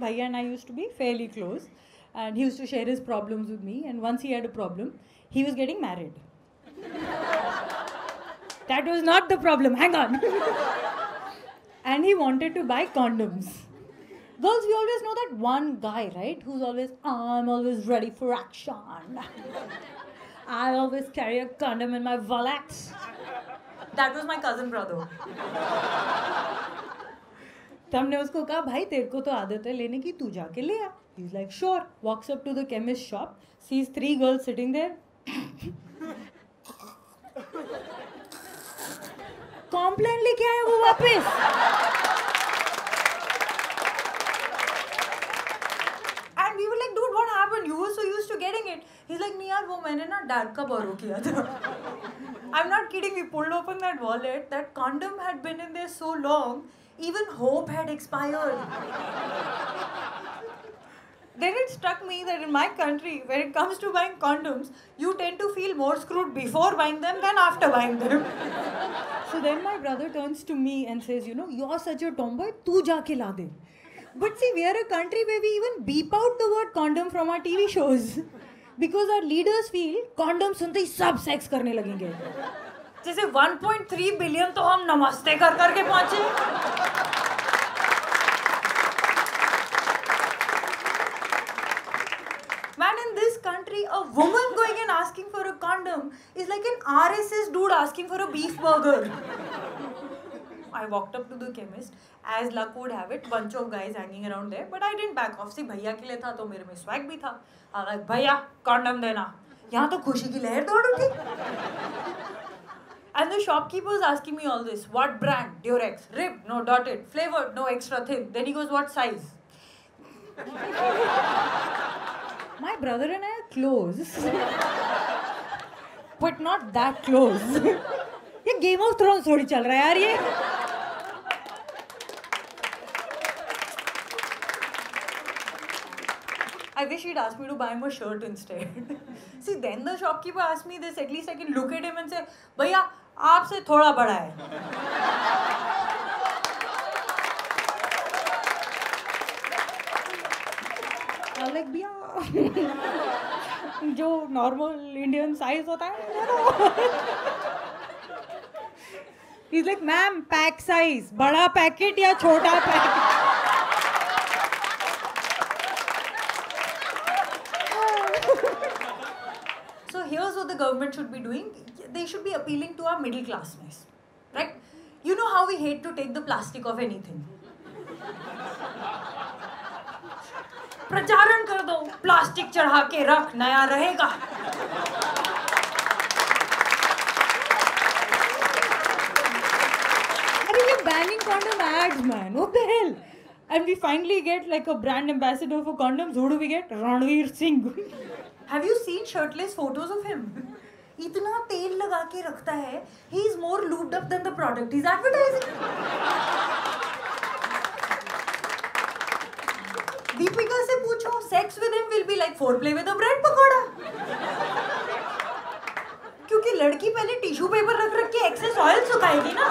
Bhaiya and I used to be fairly close, and he used to share his problems with me. And once he had a problem, he was getting married. that was not the problem. Hang on. and he wanted to buy condoms. Girls, we always know that one guy, right? Who's always, I'm always ready for action. I always carry a condom in my wallet. That was my cousin brother. तो हमने उसको कहा, भाई, तेरे को तो आदत है लेने की, तू जाके ले आ। Is like sure walks up to the chemist shop sees three girls sitting there complain लेके आए वो वापस। सो यूज्ड टू मैंने ना डैड का बोरो किया था I am not kidding we pulled open that wallet that condom had been in there so even hope had expired. then it struck me that in my country, when it comes to buying condoms, you tend to feel more screwed before buying them than after buying them. so then my brother turns to me and says, You know, you're such a tomboy, tu jaake la de. But see, we are a country where we even beep out the word condom from our TV shows. Because our leaders feel condom sunte ही सब sex करने लगेंगे जैसे 1.3 billion तो हम नमस्ते कर करके पहुंचे a woman going and asking for a condom is like an RSS dude asking for a beef burger. I walked up to the chemist. As luck would have it, bunch of guys hanging around there. But I didn't back off. See, भैया के लिए था तो मेरे में swag भी था. I like, भैया condom देना. यहाँ तो खुशी की लहर दौड़ उठी. And the shopkeeper was asking me all this. What brand? Durex. Rib? No, dotted. Flavored? No, extra thin. Then he goes, what size? My brother and I are close. but not that close. ये Game of Thrones थोड़ी चल रहा है यार ये I wish he'd asked me to buy him a shirt instead. See, then the shopkeeper asked me this. At least I can look at him and say, भैया आपसे थोड़ा बड़ा है आई लाइक बिया जो नॉर्मल इंडियन साइज़ होता है is like ma'am pack size बड़ा पैकेट या छोटा packet so here's what the government should be doing they should be appealing to our middle class mess right you know how we hate to take the plastic off anything प्रचारण कर दो। Plastic चढ़ा के रख नया रहेगा। अरे ये banning condom ads man what the end we finally get like a brand ambassador for condoms who we get Ranveer Singh have you seen shirtless photos of him इतना तेल लगा के रखता है he is more looped up than the product is advertising Deepika से पूछो sex with him will be like foreplay with bread pakora क्योंकि लड़की पहले टिश्यू पेपर रख रख के एक्सेस ऑयल सुखाएगी ना।